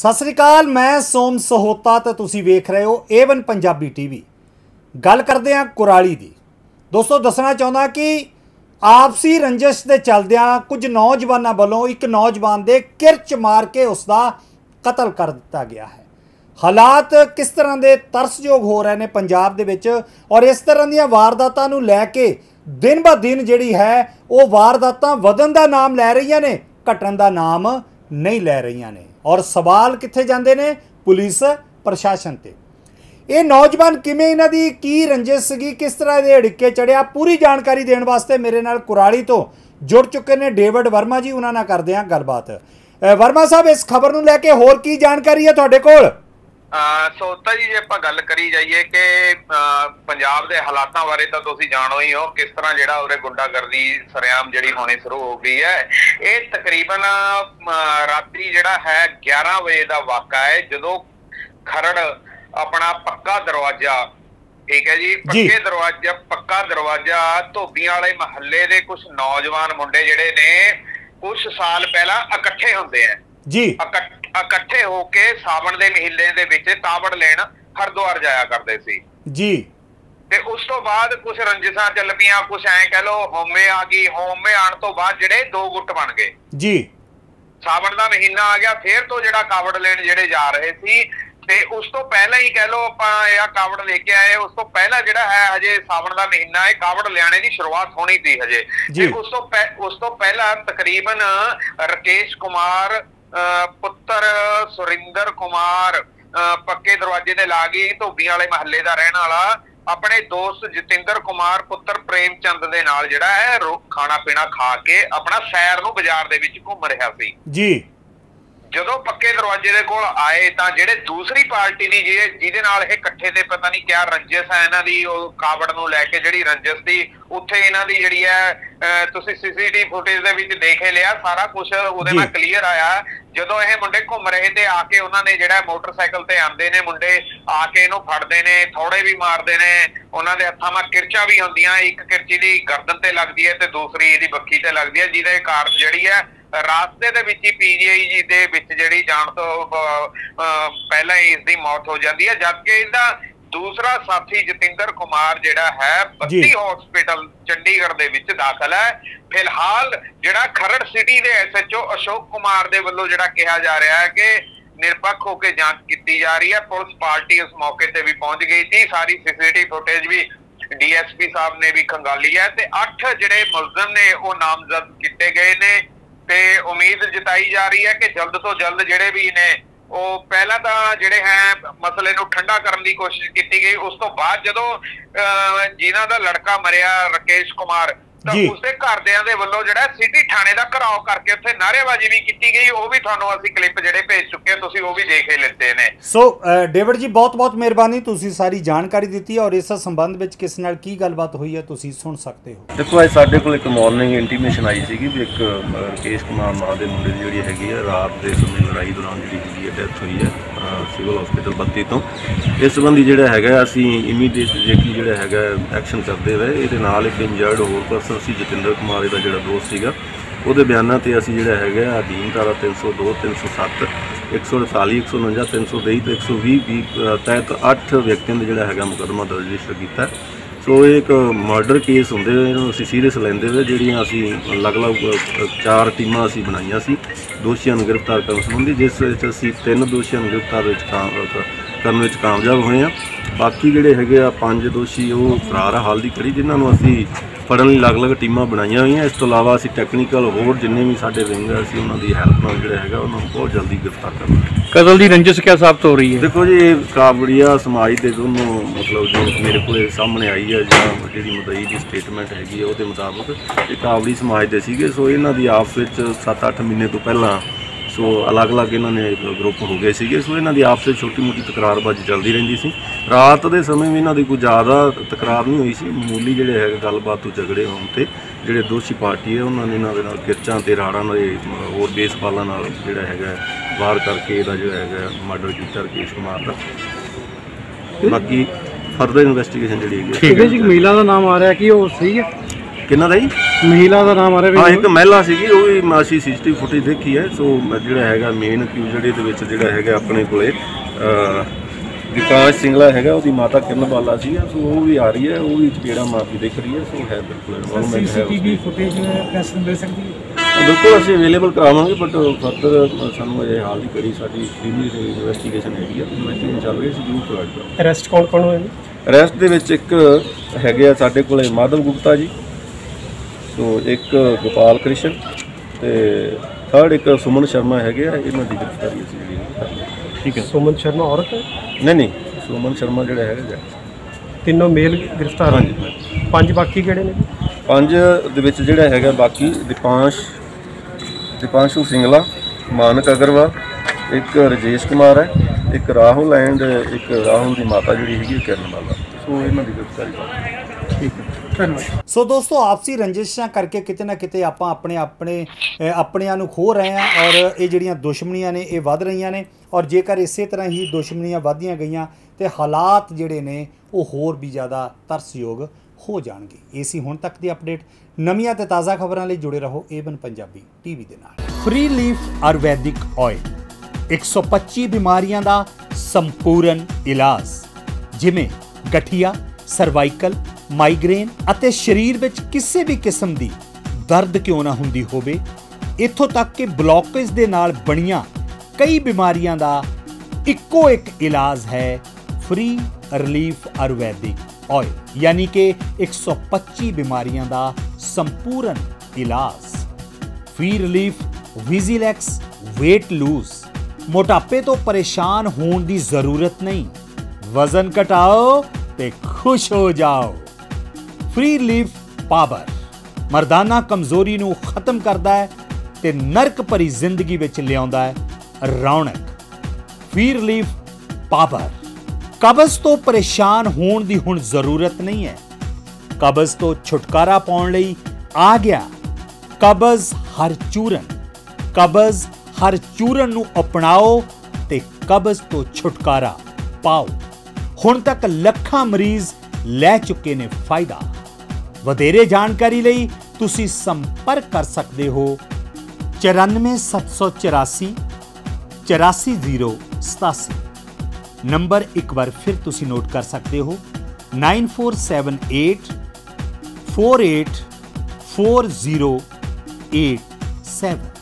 ਸਤਿ ਸ੍ਰੀ ਅਕਾਲ, ਮੈਂ ਸੋਮ ਸਹੋਤਾ ਤੇ ਤੁਸੀਂ ਵੇਖ ਰਹੇ ਹੋ ਏਵਨ ਪੰਜਾਬੀ ਟੀਵੀ ਗੱਲ ਕਰਦੇ ਹਾਂ ਕੁਰਾਲੀ ਦੀ। ਦੋਸਤੋ, ਦੱਸਣਾ ਚਾਹੁੰਦਾ ਕਿ ਆਪਸੀ ਰੰਜਿਸ਼ ਦੇ ਚਲਦਿਆਂ ਕੁਝ ਨੌਜਵਾਨਾਂ ਵੱਲੋਂ ਇੱਕ ਨੌਜਵਾਨ ਦੇ ਕਿਰਚ ਮਾਰ ਕੇ ਉਸ ਦਾ ਕਤਲ ਕਰ ਦਿੱਤਾ ਗਿਆ ਹੈ। ਹਾਲਾਤ ਕਿਸ ਤਰ੍ਹਾਂ ਦੇ ਤਰਸਯੋਗ ਹੋ ਰਹੇ ਨੇ ਪੰਜਾਬ ਦੇ ਵਿੱਚ ਔਰ ਇਸ ਤਰ੍ਹਾਂ ਦੀਆਂ ਵਾਰਦਾਤਾਂ ਨੂੰ ਲੈ ਕੇ ਦਿਨ ਬਾ ਦਿਨ ਜਿਹੜੀ ਹੈ, ਉਹ ਵਾਰਦਾਤਾਂ ਵਧਣ ਦਾ ਨਾਮ ਲੈ ਰਹੀਆਂ ਨੇ, ਘਟਣ ਦਾ ਨਾਮ ਨਹੀਂ ਲੈ ਰਹੀਆਂ ਨੇ। ਔਰ ਸਵਾਲ ਕਿੱਥੇ ਜਾਂਦੇ ਨੇ? ਪੁਲਿਸ, ਪ੍ਰਸ਼ਾਸਨ ਤੇ। ਇਹ ਨੌਜਵਾਨ ਕਿਵੇਂ ਇਹਨਾਂ ਦੀ ਕੀ ਰੰਜਿਸ਼ ਸੀਗੀ? ਕਿਸ ਤਰ੍ਹਾਂ ਦੇ ਅੜਿੱਕੇ ਚੜਿਆ? ਪੂਰੀ ਜਾਣਕਾਰੀ ਦੇਣ ਵਾਸਤੇ ਮੇਰੇ ਨਾਲ ਕੁਰਾਲੀ ਤੋਂ ਜੁੜ ਚੁੱਕੇ ਨੇ ਡੇਵਿਡ ਵਰਮਾ ਜੀ, ਉਹਨਾਂ ਨਾਲ ਕਰਦੇ ਹਾਂ ਗੱਲਬਾਤ। ਵਰਮਾ ਸਾਹਿਬ, ਇਸ ਖਬਰ ਨੂੰ ਲੈ ਕੇ ਹੋਰ ਕੀ ਜਾਣਕਾਰੀ ਹੈ ਤੁਹਾਡੇ ਕੋਲ? ਸੋਤਾ ਜੀ ਜੇ ਆਪਾਂ ਗੱਲ ਕਰੀ ਜਾਈਏ ਕਿ ਪੰਜਾਬ ਦੇ ਹਾਲਾਤਾਂ ਬਾਰੇ ਤਾਂ ਤੁਸੀਂ ਜਾਣੋ ਹੀ ਹੋ ਕਿਸ ਤਰ੍ਹਾਂ ਜਿਹੜਾ ਉਰੇ ਗੁੰਡਾਗਰਦੀ ਸਰਿਆਮ ਜਿਹੜੀ ਹੋਣੀ ਸ਼ੁਰੂ ਹੋ ਗਈ ਹੈ। ਇਹ ਤਕਰੀਬਨ ਰਾਤੀ ਜਿਹੜਾ ਹੈ 11 ਵਜੇ ਦਾ ਵਾਕਾ ਹੈ ਜਦੋਂ ਖਰੜ ਆਪਣਾ ਪੱਕਾ ਦਰਵਾਜ਼ਾ ਠੀਕ ਹੈ ਜੀ ਪੱਕੇ ਦਰਵਾਜ਼ਾ ਪੱਕਾ ਦਰਵਾਜ਼ਾ ਧੋਬੀਆਂ ਵਾਲੇ ਮਹੱਲੇ ਦੇ ਕੁਝ ਨੌਜਵਾਨ ਮੁੰਡੇ ਜਿਹੜੇ ਨੇ ਕੁਝ ਸਾਲ ਪਹਿਲਾਂ ਇਕੱਠੇ ਹੁੰਦੇ ਆ ਜੀ। ਇਕੱਠ- ਹੋ ਕੇ ਸਾਵਣ ਦੇ ਮਹੀਨੇ ਦੇ ਵਿੱਚ ਕਾਵੜ ਲੈਣ ਹਰਿਦੁਆਰ ਜਾਇਆ ਕਰਦੇ ਸੀ। ਜੀ। ਤੇ ਉਸ ਤੋਂ ਬਾਅਦ ਕੁਝ ਰੰਜਿਸ਼ਾਂ ਚੱਲ ਪਈਆਂ ਕੁਝ ਐਂ ਕਹਿ ਲੋ ਹੋਮੇ ਆ ਗਈ ਹੋਮੇ ਆਣ ਤੋਂ ਬਾਅਦ ਜਿਹੜੇ ਦੋ ਗੁੱਟ ਬਣ ਗਏ। ਜੀ। ਸਾਵਣ ਦਾ ਮਹੀਨਾ ਆ ਗਿਆ ਫੇਰ ਤੋਂ ਜਿਹੜਾ ਕਾਵੜ ਲੈਣ ਜਿਹੜੇ ਜਾ ਰਹੇ ਸੀ ਤੇ ਉਸ ਤੋਂ ਪਹਿਲਾਂ ਹੀ ਕਹਿ ਲੋ ਆਪਾਂ ਇਹ ਕਾਵੜ ਲੈ ਕੇ ਆਏ ਉਸ ਤੋਂ ਪਹਿਲਾਂ ਜਿਹੜਾ ਹੈ ਹਜੇ ਸਾਵਣ ਦਾ ਮਹੀਨਾ ਹੈ ਕਾਵੜ ਲਿਆਣੇ ਦੀ ਸ਼ੁਰੂਆਤ ਹੋਣੀ ਸੀ ਹਜੇ। ਜੀ। ਤੇ ਉਸ ਤੋਂ ਉਸ ਤੋਂ ਪਹਿਲਾਂ ਤਕਰੀਬਨ ਰਕੇਸ਼ ਕੁਮਾਰ ਪੁੱਤਰ ਸੁਰਿੰਦਰ ਕੁਮਾਰ ਅਹ, ਪੱਕੇ ਦਰਵਾਜ਼ੇ ਦੇ ਲਾਗੇ ਧੋਬੀਆਂ ਵਾਲੇ ਮਹੱਲੇ ਦਾ ਰਹਿਣ ਵਾਲਾ ਆਪਣੇ ਦੋਸਤ ਜਤਿੰਦਰ ਕੁਮਾਰ ਪੁੱਤਰ ਪ੍ਰੇਮ ਚੰਦ ਦੇ ਨਾਲ ਜਿਹੜਾ ਹੈ ਰੋ- ਖਾਣਾ ਪੀਣਾ ਖਾ ਕੇ ਆਪਣਾ ਸੈਰ ਨੂੰ ਬਾਜ਼ਾਰ ਦੇ ਵਿੱਚ ਘੁੰਮ ਰਿਹਾ ਸੀ। ਜੀ। ਜਦੋਂ ਪੱਕੇ ਦਰਵਾਜ਼ੇ ਦੇ ਕੋਲ ਆਏ ਤਾਂ ਜਿਹੜੇ ਦੂਸਰੀ ਪਾਰਟੀ ਦੀ ਜਿਹਦੇ ਨਾਲ ਇਹ ਇਕੱਠੇ ਤੇ ਪਤਾ ਨਹੀਂ ਕਿਆ ਰੰਜਿਸ਼ ਹੈ ਇਹਨਾਂ ਦੀ ਉਹ ਕਾਵੜ ਨੂੰ ਲੈ ਕੇ ਜਿਹੜੀ ਰੰਜਿਸ਼ ਦੀ ਉੱਥੇ ਇਹਨਾਂ ਦੀ ਜਿਹੜੀ ਹੈ ਤੁਸੀਂ ਸੀਸੀਟੀਵੀ ਫੁਟੇਜ ਦੇ ਵਿੱਚ ਦੇਖ ਲਿਆ ਸਾਰਾ ਕੁਝ ਉਹਦੇ। ਨਾਲ ਕਲੀਅਰ ਆਇਆ ਜਦੋਂ ਇਹ ਮੁੰਡੇ ਘੁੰਮ ਰਹੇ ਤੇ ਆ ਕੇ ਉਹਨਾਂ ਨੇ ਜਿਹੜਾ ਮੋਟਰਸਾਈਕਲ ਤੇ ਆਂਦੇ ਨੇ ਮੁੰਡੇ ਆ ਕੇ ਇਹਨੂੰ ਫੜਦੇ ਨੇ ਥੋੜੇ ਵੀ ਮਾਰਦੇ ਨੇ ਉਹਨਾਂ ਦੇ ਹੱਥਾਂ 'ਮਾ ਕਿਰਚਾਂ ਵੀ ਹੁੰਦੀਆਂ ਇੱਕ ਕਿਰਚੀ ਦੀ ਗਰਦਨ ਤੇ ਲੱਗਦੀ ਹੈ ਤੇ ਦੂਸਰੀ ਇਹਦੀ ਬੱਖੀ ਤੇ ਲੱਗਦੀ ਹੈ ਜਿਹਦੇ ਕਾਰਨ ਜਿਹੜੀ ਹੈ ਰਾਸਤੇ ਦੇ ਵਿੱਚ ਹੀ ਪੀਜੀਆਈ ਜੀ ਦੇ ਵਿੱਚ ਜਿਹੜੀ ਜਾਣ ਤੋਂ ਪਹਿਲਾਂ ਹੀ ਇਸ ਦੀ ਮੌਤ ਹੋ ਜਾਂਦੀ ਹੈ ਜਦਕਿ ਇਹਦਾ ਦੂਸਰਾ ਸਾਥੀ ਜਤਿੰਦਰ ਕੁਮਾਰ ਜਿਹੜਾ ਹੈ ਬੱਤੀ। ਹਸਪੀਟਲ ਚੰਡੀਗੜ੍ਹ ਦੇ ਵਿੱਚ ਦਾਖਲ ਹੈ। ਫਿਲਹਾਲ ਜਿਹੜਾ ਖਰੜ ਸਿਟੀ ਦੇ ਐਸਐਚਓ ਅਸ਼ੋਕ ਕੁਮਾਰ ਦੇ ਵੱਲੋਂ ਜਿਹੜਾ ਕਿਹਾ ਜਾ ਰਿਹਾ ਹੈ ਕਿ ਨਿਰਪੱਖ ਹੋ ਕੇ ਜਾਂਚ ਕੀਤੀ ਜਾ ਰਹੀ ਹੈ। ਪੁਲਿਸ ਪਾਰਟੀ ਉਸ ਮੌਕੇ ਤੇ ਵੀ ਪਹੁੰਚ ਗਈ ਸੀ। ਸਾਰੀ ਸੀਸੀਟੀਵੀ ਫੁਟੇਜ ਵੀ ਡੀਐਸਪੀ ਸਾਹਿਬ ਨੇ ਵੀ ਖੰਗਾਲੀ ਹੈ ਤੇ 8 ਜਿਹੜੇ ਮੁਲਜ਼ਮ ਨੇ ਉਹ ਨਾਮਜ਼ਦ ਕੀਤੇ ਗਏ ਨੇ। ਤੇ ਉਮੀਦ ਜਤਾਈ ਜਾ ਰਹੀ ਹੈ ਕਿ ਜਲਦ ਤੋਂ ਜਲਦ ਜਿਹੜੇ ਵੀ ਨੇ ਉਹ ਪਹਿਲਾਂ ਤਾਂ ਜਿਹੜੇ ਹੈ ਮਸਲੇ ਨੂੰ ਠੰਡਾ ਕਰਨ ਦੀ ਕੋਸ਼ਿਸ਼ ਕੀਤੀ ਗਈ। ਉਸ ਤੋਂ ਬਾਅਦ ਜਦੋਂ ਅਹ, ਜਿਨ੍ਹਾਂ ਦਾ ਲੜਕਾ ਮਰਿਆ ਰਕੇਸ਼ ਕੁਮਾਰ ਤਾਂ ਜੀ। ਉਸਦੇ ਘਰਦਿਆਂ ਦੇ ਵੱਲੋਂ ਜਿਹੜਾ ਸਿਟੀ ਥਾਣੇ ਦਾ ਘਰਾਓ ਕਰਕੇ ਉੱਥੇ ਨਾਅਰੇਬਾਜ਼ੀ ਵੀ ਕੀਤੀ ਗਈ ਉਹ ਵੀ ਤੁਹਾਨੂੰ ਅਸੀਂ ਕਲਿੱਪ ਜਿਹੜੇ ਭੇਜ ਚੁੱਕੇ ਹਾਂ ਤੁਸੀਂ ਉਹ ਵੀ ਦੇਖ ਹੀ ਲਿੱਤੇ ਨੇ। ਸੋ ਡੇਵਿਡ ਜੀ ਬਹੁਤ ਬਹੁਤ ਮਿਹਰਬਾਨੀ ਤੁਸੀਂ ਸਾਰੀ ਜਾਣਕਾਰੀ ਦਿੱਤੀ ਔਰ ਇਸ ਸੰਬੰਧ ਵਿੱਚ ਕਿਸ ਨਾਲ ਕੀ ਗੱਲਬਾਤ ਹੋਈ ਹੈ ਤੁਸੀਂ ਸੁਣ ਸਕਦੇ ਹੋ। ਦੇਖੋ ਅੱਜ ਸਾਡੇ ਕੋਲ ਇੱਕ ਮਾਰਨਿੰਗ ਇੰਟੀਮੇਸ਼ਨ ਆਈ ਸੀਗੀ ਵੀ ਇੱਕ ਰਕੇਸ਼ ਕੁਮਾਰ ਨਾਂ ਦੇ ਮੁੰਡੇ ਦੀ ਜਿਹੜੀ ਹੈਗੀ ਹੈ ਰਾਤ ਦੇ ਸਮੇਂ ਲੜਾਈ ਦੌਰਾਨ ਜਿਹੜੀ ਹੈਗੀ ਹੈ ਡੈਥ ਹੋਈ ਹੈ। ਸਿਵਲ ਹਸਪੀਟਲ ਬੱਤੀ ਤੋਂ। ਇਸ ਸੰਬੰਧੀ ਜਿਹੜਾ ਹੈਗਾ ਅਸੀਂ ਇਮੀਡੀਏਟ ਜਿਹੜੀ ਜਿਹੜਾ ਹੈਗਾ ਐਕਸ਼ਨ ਕਰਦੇ ਰਹੇ। ਇਹਦੇ ਨਾਲ ਇੱਕ ਇੰਜਰਡ ਹੋਰ ਪਰਸਨ ਸੀ ਜਤਿੰਦਰ ਕੁਮਾਰ ਦਾ ਜਿਹੜਾ ਦੋਸਤ ਸੀਗਾ। ਉਹਦੇ ਬਿਆਨਾਂ ਤੇ ਅਸੀਂ ਜਿਹੜਾ ਹੈਗਾ ਅਧੀਨ ਧਾਰਾ 302 307 148 149 323 ਤੇ 120 ਵੀ ਅਹ, ਤਹਿਤ 8 ਵਿਅਕਤੀਆਂ ਦਾ ਜਿਹੜਾ ਹੈਗਾ ਮੁਕੱਦਮਾ ਦਰਜ ਰਜਿਸਟਰ ਕੀਤਾ। ਸੋ ਇਹ ਇੱਕ ਮਰਡਰ ਕੇਸ ਹੁੰਦੇ ਹੋਏ ਇਹਨੂੰ ਅਸੀਂ ਸੀਰੀਅਸ ਲੈਂਦੇ ਹੋਏ ਜਿਹੜੀਆਂ ਅਸੀਂ ਅਲੱਗ-ਅਲੱਗ ਚਾਰ ਟੀਮਾਂ ਅਸੀਂ ਬਣਾਈਆਂ ਸੀ। ਦੋਸ਼ੀਆਂ ਨੂੰ ਗ੍ਰਿਫਤਾਰ ਕਰਨ ਸੰਬੰਧੀ, ਜਿਸ ਵਿੱਚ ਅਸੀਂ ਤਿੰਨ ਦੋਸ਼ੀਆਂ ਨੂੰ ਗ੍ਰਿਫਤਾਰ ਵਿੱਚ ਕਾਮ ਕਰਨ ਵਿੱਚ ਕਾਮਯਾਬ ਹੋਏ ਹਾਂ ਬਾਕੀ ਜਿਹੜੇ ਹੈਗੇ ਆ ਪੰਜ ਦੋਸ਼ੀ, ਉਹ ਫਰਾਰ ਹਾਲ ਦੀ ਕੜੀ ਜਿਨ੍ਹਾਂ ਨੂੰ ਅਸੀਂ ਫੜਨ ਲਈ ਅਲੱਗ-ਅਲੱਗ ਟੀਮਾਂ ਬਣਾਈਆਂ ਹੋਈਆਂ। ਇਸ ਤੋਂ ਇਲਾਵਾ ਅਸੀਂ ਟੈਕਨੀਕਲ ਹੋਰ ਜਿੰਨੇ ਵੀ ਸਾਡੇ ਵਿੰਗ ਆ, ਅਸੀਂ ਉਹਨਾਂ ਦੀ ਹੈਲਪ ਨਾਲ ਜਿਹੜਾ ਹੈਗਾ, ਉਹਨਾਂ ਨੂੰ ਬਹੁਤ ਜਲਦੀ ਗ੍ਰਿਫਤਾਰ ਕਰਨਾ ਕਤਲ ਦੀ ਰੰਜਿਸ਼ ਕਿਆ ਸਾਬਤ ਹੋ ਰਹੀ ਹੈ? ਦੇਖੋ ਜੀ, ਇਹ ਕਾਬੜੀਆ ਸਮਾਜ ਦੇ ਦੋਨੋਂ ਮਤਲਬ ਜੋ ਮੇਰੇ ਕੋਲੇ ਸਾਹਮਣੇ ਆਈ ਹੈ ਜਾਂ ਜਿਹੜੀ ਮਦਈ ਦੀ ਸਟੇਟਮੈਂਟ ਹੈਗੀ ਹੈ ਉਹਦੇ ਮੁਤਾਬਕ ਇਹ ਕਾਬੜੀ ਸਮਾਜ ਦੇ ਸੀਗੇ। ਸੋ ਇਹਨਾਂ ਦੀ ਆਪਸ ਵਿੱਚ 7-8 ਮਹੀਨੇ ਤੋਂ ਪਹਿਲਾਂ, ਸੋ ਅਲੱਗ-ਅਲੱਗ ਇਹਨਾਂ ਨੇ ਗਰੁੱਪ ਹੋ ਗਏ ਸੀਗੇ। ਸੋ ਇਹਨਾਂ ਦੀ ਆਪਸ ਵਿੱਚ ਛੋਟੀ-ਮੋਟੀ ਤਕਰਾਰਬਾਜ਼ੀ ਚੱਲਦੀ ਰਹਿੰਦੀ ਸੀ। ਰਾਤ ਦੇ ਸਮੇਂ ਵੀ ਇਹਨਾਂ ਦੀ ਕੋਈ ਜ਼ਿਆਦਾ ਤਕਰਾਰ ਨਹੀਂ ਹੋਈ ਸੀ। ਮਾਮੂਲੀ ਜਿਹੜੇ ਹੈਗੇ ਗੱਲਬਾਤ ਤੋਂ ਝਗੜੇ ਹੋਣ ਤੇ ਜਿਹੜੇ ਦੋਸ਼ੀ ਪਾਰਟੀ ਹੈ ਉਹਨਾਂ ਨੇ ਇਹਨਾਂ ਦੇ ਨਾਲ ਕਿਰਚਾਂ ਤੇ ਰਾੜਾਂ ਅ, ਹੋਰ ਬੇਸਬਾਲਾਂ ਨਾਲ ਜਿਹੜਾ ਹੈਗਾ ਵਾਰ ਕਰਕੇ ਇਹਦਾ ਜੋ ਹੈਗਾ ਮਰਡਰ ਕੀਤਾ ਰਕੇਸ਼ ਕੁਮਾਰ ਦਾ। ਬਾਕੀ ਫਰਦਰ ਇਨਵੈਸਟੀਗੇਸ਼ਨ ਜਿਹੜੀ ਹੈਗੀ ਹੈ। ਇਹਦੇ 'ਚ ਇੱਕ ਮਹਿਲਾ ਦਾ ਨਾਮ ਆ ਰਿਹਾ ਕਿ ਉਹ ਸਹੀ ਹੈ? ਕਿੰਨਾ ਦਾ ਜੀ? ਮਹਿਲਾ ਦਾ ਨਾਮ ਆ ਰਿਹਾ ਹਾਂ ਇੱਕ ਮਹਿਲਾ ਸੀਗੀ ਉਹ ਵੀ ਅਸੀਂ ਸੀਸੀਟੀਵੀ ਫੁਟੇਜ ਦੇਖੀ ਹੈ ਸੋ ਜਿਹੜਾ ਹੈਗਾ ਮੇਨ ਅਕਿਊਜ਼ਡ ਦੇ ਵਿੱਚ ਜਿਹੜਾ ਹੈਗਾ ਆਪਣੇ ਕੋਲੇ ਵਿਕਾਸ ਸਿੰਗਲਾ ਹੈਗਾ ਉਹਦੀ ਮਾਤਾ ਕਿਰਨ ਬਾਲਾ ਸੀ ਸੋ ਉਹ ਵੀ ਆ ਰਹੀ ਹੈ ਉਹ ਵੀ ਚਪੇੜਾ ਮਾਰਦੀ ਦਿਖ ਰਹੀ ਹੈ ਸੋ ਹੈ ਬਿਲਕੁਲ ਇਨਵੋਲਵਮੈਂਟ ਹੈ ਸੀਸੀਟੀਵੀ ਫੁਟੇਜ ਪ੍ਰੈਸ ਨੂੰ ਮਿਲ ਸਕਦੀ ਹੈ? ਹਾਂ, ਬਿਲਕੁਲ ਅਸੀਂ ਅਵੇਲੇਬਲ ਕਰਾਵਾਂਗੇ ਬਟ ਫਰਦਰ ਸਾਨੂੰ ਅਜੇ ਹਾਲ ਦੀ ਕੜੀ ਸਾਡੀ ਪ੍ਰੀਮੀਅਰ ਇਨਵੈਸਟੀਗੇਸ਼ਨ ਹੈਗੀ ਆ ਇਨਵੈਸਟੀਗੇਸ਼ਨ ਚੱਲ ਰਹੀ ਹੈ ਅਸੀਂ ਜ਼ਰੂਰ ਪ੍ਰੋਵਾਈਡ ਕਰਾਂਗੇ। ਅਰੈਸਟ ਕੌਣ ਕੌਣ ਹੋਏ ਅਰੈਸਟ ਦੇ ਵਿੱਚ ਇੱਕ ਹੈਗੇ ਆ ਸਾਡੇ ਕੋਲੇ ਮਾਧਵ ਗੁਪਤਾ ਜੀ ਸੋ ਇੱਕ ਗੋਪਾਲ ਕ੍ਰਿਸ਼ਨ ਤੇ ਥਰਡ ਇੱਕ ਸੁਮਨ ਸ਼ਰਮਾ ਹੈਗੇ ਆ ਇਹਨਾਂ ਦੀ ਗ੍ਰਿਫਤਾਰੀ ਅਸੀਂ ਜਿਹੜੀ। ਠੀਕ ਹੈ। ਸੁਮਨ ਸ਼ਰਮਾ ਔਰਤ ਹੈ? ਨਹੀਂ ਨਹੀਂ। ਸੁਮਨ ਸ਼ਰਮਾ ਜਿਹੜਾ ਹੈਗਾ ਜੀ। ਤਿੰਨੋਂ ਮੇਲ ਗ੍ਰਿਫਤਾਰ ਹਾਂਜੀ ਪੰਜ ਬਾਕੀ ਕਿਹੜੇ ਨੇ? ਪੰਜ ਦੇ ਵਿੱਚ ਜਿਹੜਾ ਹੈਗਾ ਬਾਕੀ ਦੀਪਾਂਸ਼ ਦੀਪਾਂਸ਼ੂ ਸਿੰਗਲਾ ਮਾਨਕ ਅਗਰਵਾਲ ਇੱਕ ਰਜੇਸ਼ ਕੁਮਾਰ ਹੈ ਇੱਕ ਰਾਹੁਲ ਐਂਡ ਇੱਕ ਰਾਹੁਲ ਦੀ ਮਾਤਾ ਜਿਹੜੀ ਹੈਗੀ ਉਹ ਕਿਰਨ ਬਾਲਾ ਸੋ ਇਹਨਾਂ ਦੀ ਗ੍ਰਿਫਤਾਰੀ। ਠੀਕ ਹੈ। ਧੰਨਵਾਦ। ਸੋ ਦੋਸਤੋ ਆਪਸੀ ਰੰਜਿਸ਼ਾਂ ਕਰਕੇ ਕਿਤੇ ਨਾ ਕਿਤੇ ਆਪਾਂ ਆਪਣੇ ਆਪਣੇ ਆਪਣਿਆਂ ਨੂੰ ਖੋ ਰਹੇ ਹਾਂ ਔਰ ਇਹ ਜਿਹੜੀਆਂ ਦੁਸ਼ਮਣੀਆਂ ਨੇ ਇਹ ਵੱਧ ਰਹੀਆਂ ਨੇ ਔਰ ਜੇਕਰ ਇਸੇ ਤਰ੍ਹਾਂ ਹੀ ਦੁਸ਼ਮਣੀਆਂ ਵਧਦੀਆਂ ਗਈਆਂ ਤੇ ਹਾਲਾਤ ਜਿਹੜੇ ਨੇ ਉਹ ਹੋਰ ਵੀ ਜ਼ਿਆਦਾ ਤਰਸਯੋਗ ਹੋ ਜਾਣਗੇ। ਇਹ ਸੀ ਹੁਣ ਤੱਕ ਦੀ ਅਪਡੇਟ। ਨਵੀਆਂ ਤੇ ਤਾਜ਼ਾ ਖਬਰਾਂ ਲਈ ਜੁੜੇ ਰਹੋ ਏਵਨ ਪੰਜਾਬੀ ਟੀਵੀ ਦੇ ਨਾਲ। ਫ੍ਰੀ ਲੀਫ ਆਯੁਰਵੈਦਿਕ ਆਇਲ 125 ਬਿਮਾਰੀਆਂ ਦਾ ਸੰਪੂਰਨ ਇਲਾਜ ਜਿਵੇਂ ਗਠੀਆ ਸਰਵਾਈਕਲ ਮਾਈਗ੍ਰੇਨ ਅਤੇ ਸਰੀਰ ਵਿੱਚ ਕਿਸੇ ਵੀ ਕਿਸਮ ਦੀ ਦਰਦ ਕਿਉਂ ਨਾ ਹੁੰਦੀ ਹੋਵੇ, ਇੱਥੋਂ ਤੱਕ ਕਿ ਬਲੌਕੇਜ ਦੇ ਨਾਲ ਬਣੀਆਂ ਕਈ ਬਿਮਾਰੀਆਂ ਦਾ ਇੱਕੋ ਇੱਕ ਇਲਾਜ ਹੈ ਫ੍ਰੀ ਰਿਲੀਫ ਆਯੁਰਵੈਦਿਕ ਆਇਲ ਯਾਨੀ ਕਿ 125 ਬਿਮਾਰੀਆਂ ਦਾ ਸੰਪੂਰਨ ਇਲਾਜ। ਫ੍ਰੀ ਰਿਲੀਫ ਵਿਜ਼ੀਲੈਕਸ weight ਲੂਜ਼ ਮੋਟਾਪੇ ਤੋਂ ਪਰੇਸ਼ਾਨ ਹੋਣ ਦੀ ਜ਼ਰੂਰਤ ਨਹੀਂ। ਵਜ਼ਨ ਘਟਾਓ ਤੇ ਖੁਸ਼ ਹੋ ਜਾਓ। Free relief power. ਮਰਦਾਨਾ ਕਮਜ਼ੋਰੀ ਨੂੰ ਖਤਮ ਕਰਦਾ ਹੈ ਤੇ ਨਰਕ ਭਰੀ ਜ਼ਿੰਦਗੀ ਵਿੱਚ ਲਿਆਉਂਦਾ ਹੈ ਰੌਣਕ। Free relief power. ਕਬਜ਼ ਤੋਂ ਪਰੇਸ਼ਾਨ ਹੋਣ ਦੀ ਹੁਣ ਜ਼ਰੂਰਤ ਨਹੀਂ ਹੈ। ਕਬਜ਼ ਤੋਂ ਛੁਟਕਾਰਾ ਪਾਉਣ ਲਈ ਆ ਗਿਆ। ਕਬਜ਼ ਹਰ ਚੂਰਨ। ਕਬਜ਼ ਹਰ ਚੂਰਨ ਨੂੰ ਅਪਣਾਓ ਤੇ ਕਬਜ਼ ਤੋਂ ਛੁਟਕਾਰਾ ਪਾਓ। ਹੁਣ ਤੱਕ ਲੱਖਾਂ ਮਰੀਜ਼ ਲੈ ਚੁੱਕੇ ਨੇ ਫਾਇਦਾ। ਵਧੇਰੇ ਜਾਣਕਾਰੀ ਲਈ ਤੁਸੀਂ ਸੰਪਰਕ ਕਰ ਸਕਦੇ ਹੋ 94784 84087 ਨੰਬਰ ਇੱਕ ਵਾਰ ਫਿਰ ਤੁਸੀਂ ਨੋਟ ਕਰ ਸਕਦੇ ਹੋ 9478 48 4087